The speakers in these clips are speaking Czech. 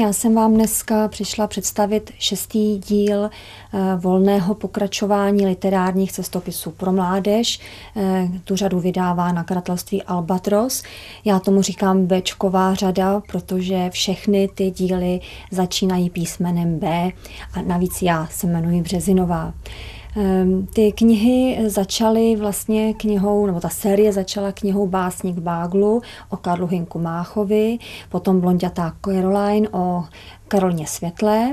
já jsem vám dneska přišla představit šestý díl eh, volného pokračování literárních cestopisů pro mládež. Eh, tu řadu vydává nakladatelství Albatros. Já tomu říkám Bčková řada, protože všechny ty díly začínají písmenem B a navíc já se jmenuji Březinová. Ehm, ty knihy začaly vlastně knihou, nebo ta série začala knihou Básník Báglu o Karlu Hinku Máchovi, potom Blondětá Caroline o Karolně Světlé.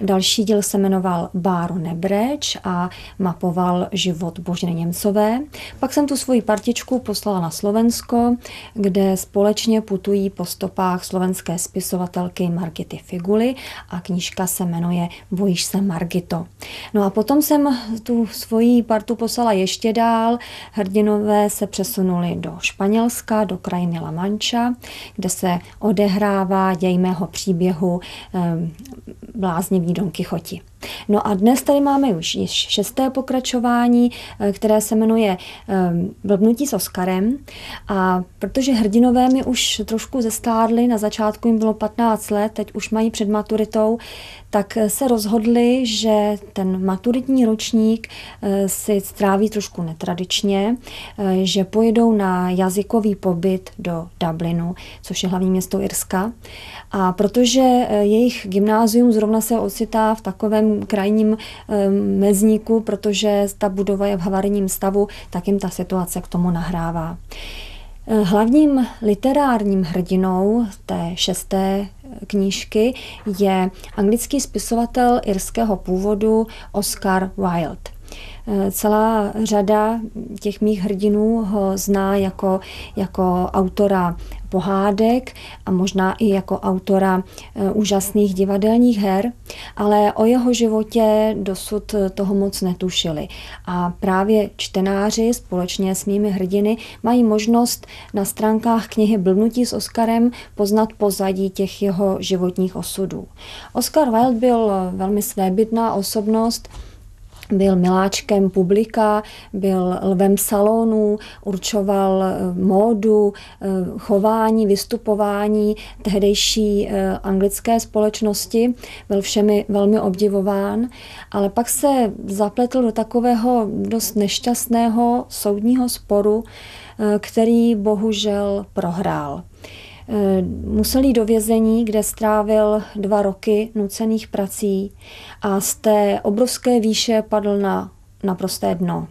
Další díl se jmenoval Báro Nebreč a mapoval život Božny Němcové. Pak jsem tu svoji partičku poslala na Slovensko, kde společně putují po stopách slovenské spisovatelky Margity Figuly a knížka se jmenuje Bojíš se Margito. No a potom jsem tu svoji partu poslala ještě dál. Hrdinové se přesunuli do Španělska, do krajiny La Mancha, kde se odehrává děj mého příběhu bláznivý Don Quixoti. No a dnes tady máme už šesté pokračování, eh, které se jmenuje Blbnutí s Oskarem. A protože hrdinové mi už trošku zestárli, na začátku jim bylo 15 let, teď už mají před maturitou, tak se rozhodli, že ten maturitní ročník eh, si stráví trošku netradičně, eh, že pojedou na jazykový pobyt do Dublinu, což je hlavní město Irska. A protože jejich gymnázium zrovna se ocitá v takovém krajním mezníku, protože ta budova je v havarijním stavu, tak jim ta situace k tomu nahrává. Eh, hlavním literárním hrdinou té šesté knížky je anglický spisovatel irského původu Oscar Wilde. Eh, celá řada těch mých hrdinů ho zná jako, jako autora pohádek a možná i jako autora eh, úžasných divadelních her, ale o jeho životě dosud toho moc netušili. A právě čtenáři společně s mými hrdiny mají možnost na stránkách knihy Blbnutí s Oskarem poznat pozadí těch jeho životních osudů. Oscar Wilde byl velmi svébytná osobnost, byl miláčkem publika, byl lvem salonů, určoval eh, módu, eh, chování, vystupování tehdejší eh, anglické společnosti, byl všemi velmi obdivován, ale pak se zapletl do takového dost nešťastného soudního sporu, který bohužel prohrál. Eh, musel jít do vězení, kde strávil dva roky nucených prací a z té obrovské výše padl na naprosté dno.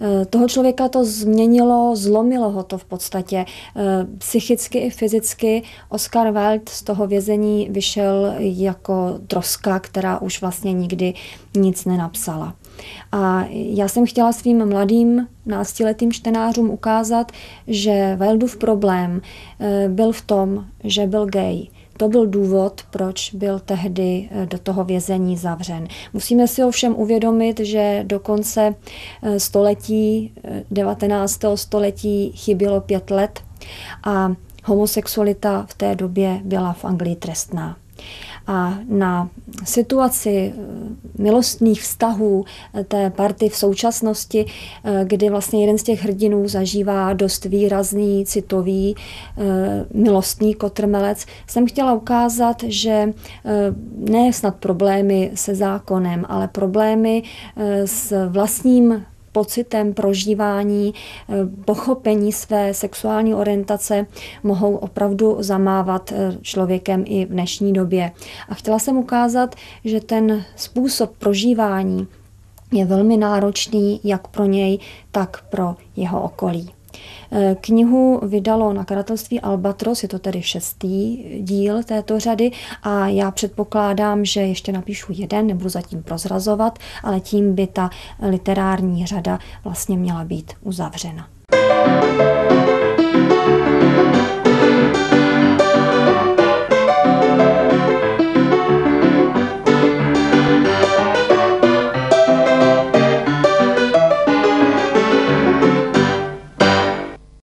Eh, toho člověka to změnilo, zlomilo ho to v podstatě eh, psychicky i fyzicky. Oscar Wilde z toho vězení vyšel jako troska, která už vlastně nikdy nic nenapsala. A já jsem chtěla svým mladým náctiletým čtenářům ukázat, že Wildův problém eh, byl v tom, že byl gay. To byl důvod, proč byl tehdy eh, do toho vězení zavřen. Musíme si ovšem uvědomit, že do konce eh, století, 19. století chybělo pět let a homosexualita v té době byla v Anglii trestná a na situaci eh, milostných vztahů eh, té party v současnosti, eh, kdy vlastně jeden z těch hrdinů zažívá dost výrazný citový milostný kotrmelec, jsem chtěla ukázat, že ne snad problémy se zákonem, ale problémy s vlastním pocitem prožívání, eh, pochopení své sexuální orientace mohou opravdu zamávat eh, člověkem i v dnešní době. A chtěla jsem ukázat, že ten způsob prožívání je velmi náročný jak pro něj, tak pro jeho okolí. Eh, knihu vydalo nakladatelství Albatros, je to tedy šestý díl této řady a já předpokládám, že ještě napíšu jeden, nebudu zatím prozrazovat, ale tím by ta literární řada vlastně měla být uzavřena. thank you